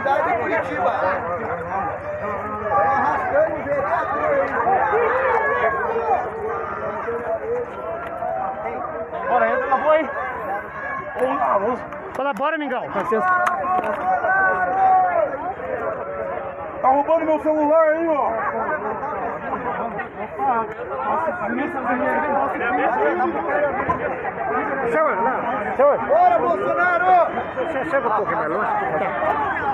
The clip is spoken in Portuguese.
cidade de Curitiba. Arrastando o vereador. Bora, entra na boa hein? Fala, bora, Mingau. Com licença. Tá roubando meu celular aí, ó. Chama, chama. Bora, Bolsonaro! Chega um pouquinho mais longe. Tá.